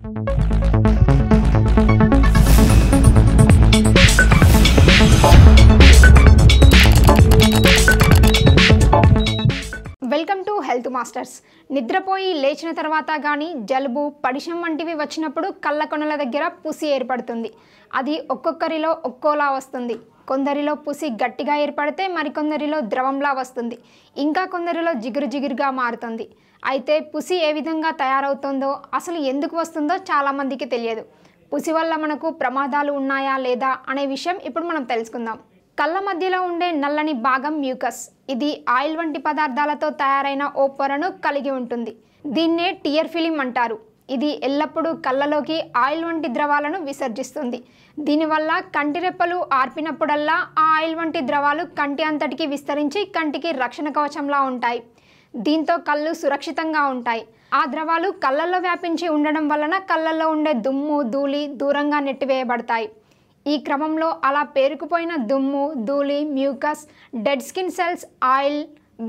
Welcome to health masters. నిద్రపోయి లేచిన తర్వాత కానీ జలుబు పడిషం వంటివి వచ్చినప్పుడు కళ్ళ కొనల దగ్గర పుసి ఏర్పడుతుంది. అది ఒక్కొక్కరిలో ఒక్కోలా వస్తుంది. కొందరిలో పుసి గట్టిగా ఏర్పడితే మరికొందరిలో ద్రవంలా వస్తుంది. ఇంకా కొందరిలో జిగురు జిగురుగా మారుతుంది. అయితే పుసి ఏ విధంగా తయారవుతుందో అసలు ఎందుకు వస్తుందో చాలామందికి తెలియదు. పుసి వల్ల మనకు ప్రమాదాలు ఉన్నాయా లేదా అనే విషయం ఇప్పుడు మనం తెలుసుకుందాం. కళ్ళ మధ్యలో ఉండే నల్లని భాగం మ్యూకస్. ఇది ఆయిల్ వంటి పదార్థాలతో తయారైన ఓ పొరను కలిగి ఉంటుంది. దీన్నే టియర్ ఫిలిం అంటారు. ఇది ఎల్లప్పుడూ కళ్ళలోకి ఆయిల్ వంటి ద్రవాలను విసర్జిస్తుంది. దీనివల్ల కంటి రెప్పలు ఆర్పినప్పుడల్లా ఆ ఆయిల్ వంటి ద్రవాలు కంటి అంతటికి విస్తరించి కంటికి రక్షణ కవచంలా ఉంటాయి. దీంతో కళ్ళు సురక్షితంగా ఉంటాయి. ఆ ద్రవాలు కళ్ళల్లో వ్యాపించి ఉండడం వలన కళ్ళల్లో ఉండే దుమ్ము ధూళి దూరంగా నెట్టివేయబడతాయి. ఈ క్రమంలో అలా పేరుకుపోయిన దుమ్ము ధూళి mucus dead skin cells oil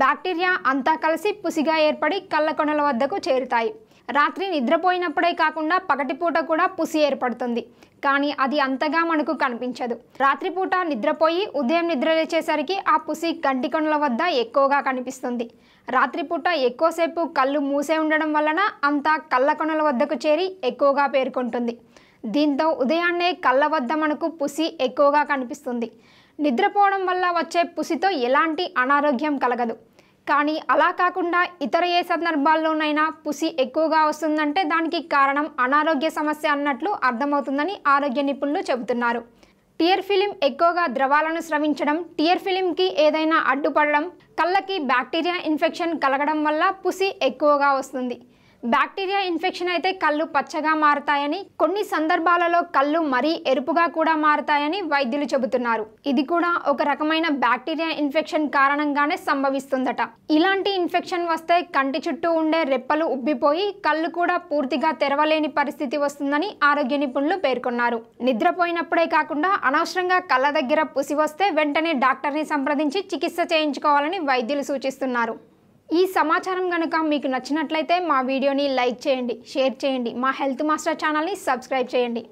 bacteria అంతా కలిసి పుసిగా ఏర్పడి కళ్ళ కొనల వద్దకు చేరుతాయి. రాత్రి నిద్రపోయినప్పుడే కాకుండా పగటిపూట కూడా పుసి ఏర్పడుతుంది. కానీ అది అంతగా మనకు కనిపించదు. రాత్రిపూట నిద్రపోయి ఉదయం నిద్ర లేచేసరికి ఆ పుసి కంటి కొనల వద్ద ఎక్కువగా కనిపిస్తుంది. రాత్రిపూట ఎక్కువసేపు కళ్ళు మూసే ఉండడం వలన అంతా కళ్ళ కొనల వద్దకు చేరి ఎక్కువగా పేర్కొంటుంది. దీంతో ఉదయాన్నే కళ్ళ వద్ద మనకు పుసి ఎక్కువగా కనిపిస్తుంది. నిద్రపోవడం వల్ల వచ్చే పుసితో ఎలాంటి అనారోగ్యం కలగదు. కానీ అలా కాకుండా ఇతర ఏ సందర్భాల్లోనైనా పుసి ఎక్కువగా వస్తుందంటే దానికి కారణం అనారోగ్య సమస్య అన్నట్లు అర్థమవుతుందని ఆరోగ్య నిపుణులు చెబుతున్నారు. టియర్ ఫిలిం ఎక్కువగా ద్రవాలను స్రవించడం టియర్ ఫిలింకి ఏదైనా అడ్డుపడడం కళ్ళకి బ్యాక్టీరియా ఇన్ఫెక్షన్ కలగడం వల్ల పుసి ఎక్కువగా వస్తుంది. బ్యాక్టీరియా ఇన్ఫెక్షన్ అయితే కళ్ళు పచ్చగా మారతాయని కొన్ని సందర్భాలలో కళ్ళు మరీ ఎరుపుగా కూడా మారతాయని వైద్యులు చెబుతున్నారు. ఇది కూడా ఒక రకమైన బ్యాక్టీరియా ఇన్ఫెక్షన్ కారణంగానే సంభవిస్తుందట. ఇలాంటి ఇన్ఫెక్షన్ వస్తే కంటి చుట్టూ ఉండే రెప్పలు ఉబ్బిపోయి కళ్ళు కూడా పూర్తిగా తెరవలేని పరిస్థితి వస్తుందని ఆరోగ్య నిపుణులు పేర్కొన్నారు. నిద్రపోయినప్పుడే కాకుండా అనవసరంగా కళ్ళ దగ్గర పుసి వస్తే వెంటనే డాక్టర్ని సంప్రదించి చికిత్స చేయించుకోవాలని వైద్యులు సూచిస్తున్నారు. ఈ సమాచారం కనుక మీకు నచ్చినట్లయితే మా వీడియోని లైక్ చేయండి షేర్ చేయండి. మా హెల్త్ మాస్టర్ ఛానల్ని సబ్స్క్రైబ్ చేయండి.